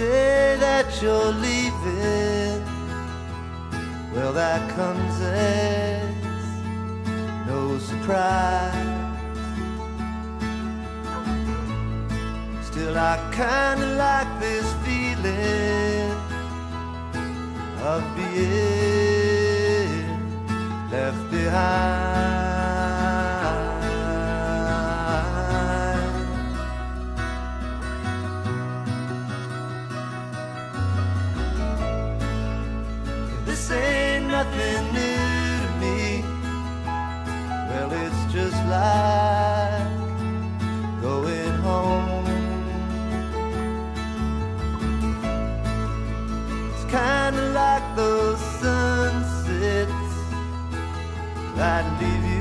say that you're leaving, well, that comes as no surprise. Still, I kinda like this feeling of being left behind. Nothing new to me. Well, it's just like going home. It's kinda like those sunsets that leave you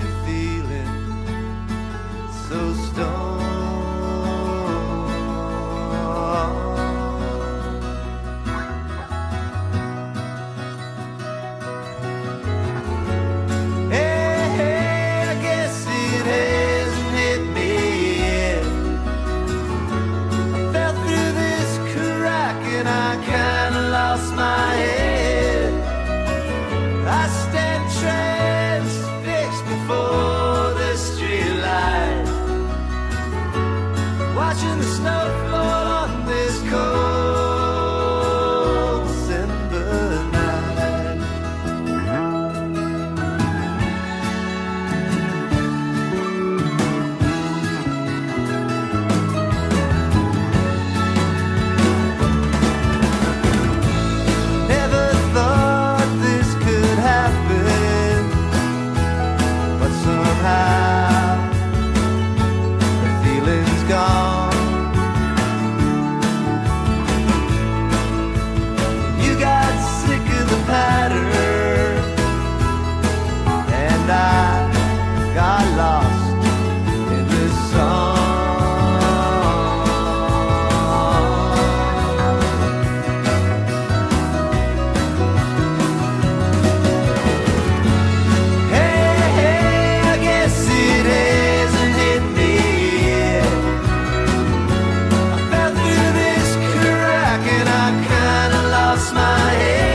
watching the snow fall on this coast. lost my head.